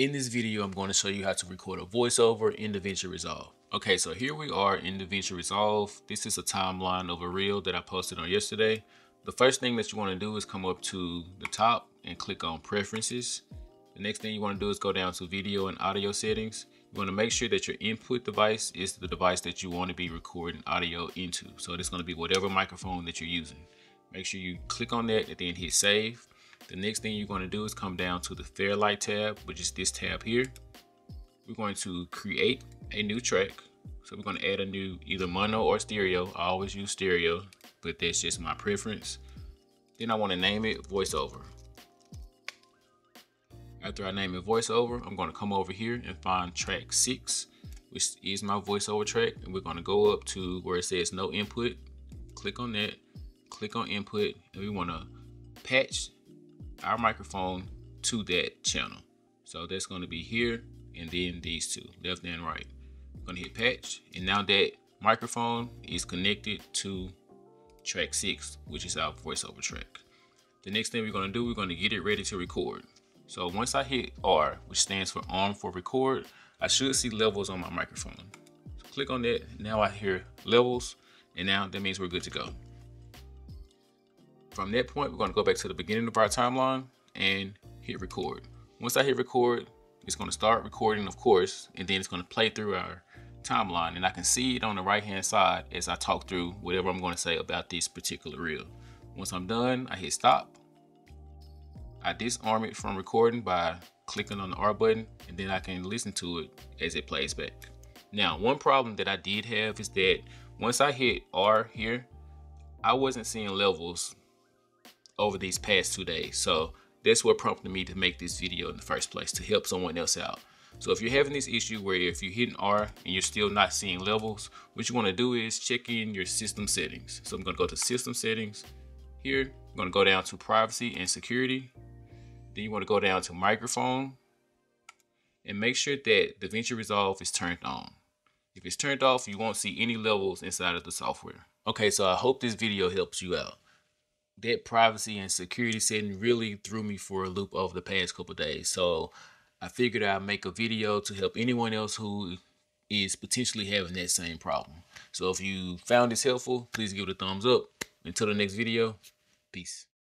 In this video, I'm going to show you how to record a voiceover in DaVinci Resolve. Okay, so here we are in DaVinci Resolve. This is a timeline of a reel that I posted on yesterday. The first thing that you want to do is come up to the top and click on preferences. The next thing you want to do is go down to video and audio settings. You want to make sure that your input device is the device that you want to be recording audio into. So it's going to be whatever microphone that you're using. Make sure you click on that and then hit save. The next thing you're going to do is come down to the Fairlight tab, which is this tab here. We're going to create a new track. So we're going to add a new either mono or stereo. I always use stereo, but that's just my preference. Then I want to name it voiceover. After I name it voiceover, I'm going to come over here and find track six, which is my voiceover track. And we're going to go up to where it says no input. Click on that, click on input, and we want to patch our microphone to that channel. So that's going to be here and then these two, left and right. I'm going to hit patch and now that microphone is connected to track six, which is our voiceover track. The next thing we're going to do, we're going to get it ready to record. So once I hit R, which stands for on for record, I should see levels on my microphone. So click on that. Now I hear levels and now that means we're good to go. From that point, we're gonna go back to the beginning of our timeline and hit record. Once I hit record, it's gonna start recording, of course, and then it's gonna play through our timeline and I can see it on the right hand side as I talk through whatever I'm gonna say about this particular reel. Once I'm done, I hit stop. I disarm it from recording by clicking on the R button and then I can listen to it as it plays back. Now, one problem that I did have is that once I hit R here, I wasn't seeing levels over these past two days. So that's what prompted me to make this video in the first place, to help someone else out. So if you're having this issue where if you're hitting R and you're still not seeing levels, what you wanna do is check in your system settings. So I'm gonna go to system settings. Here, I'm gonna go down to privacy and security. Then you wanna go down to microphone and make sure that DaVinci Resolve is turned on. If it's turned off, you won't see any levels inside of the software. Okay, so I hope this video helps you out that privacy and security setting really threw me for a loop over the past couple days. So I figured I'd make a video to help anyone else who is potentially having that same problem. So if you found this helpful, please give it a thumbs up. Until the next video, peace.